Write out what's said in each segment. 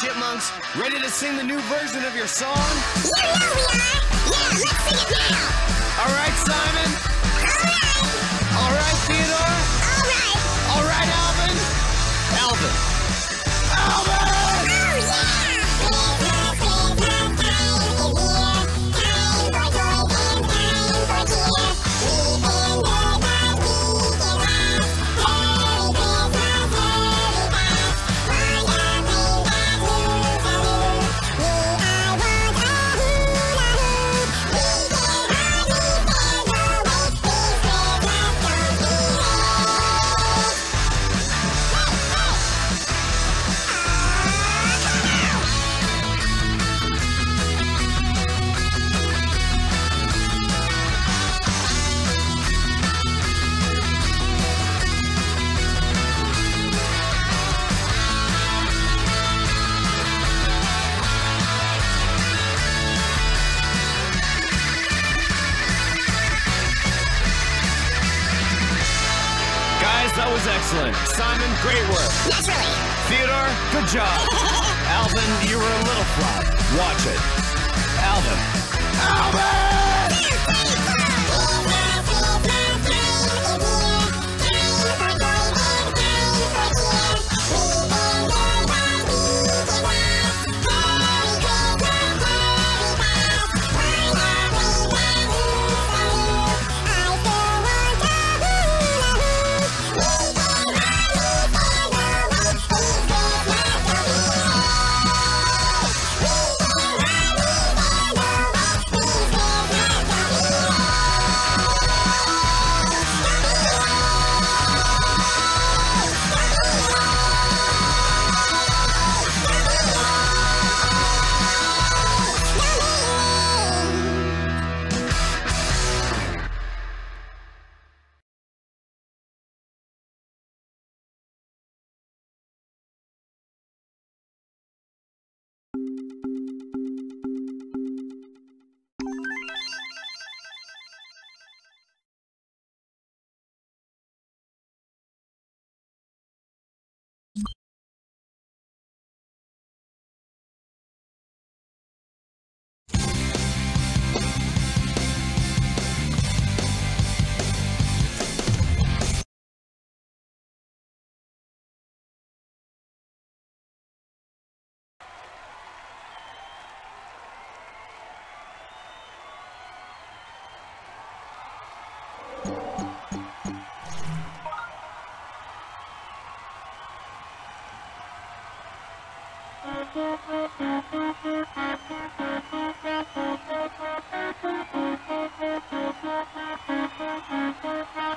chipmunks? Ready to sing the new version of your song? You know we are! Yeah, let's sing it now! Alright, Simon? Watch it. Alvin. Alvin! Thank you.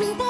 We've been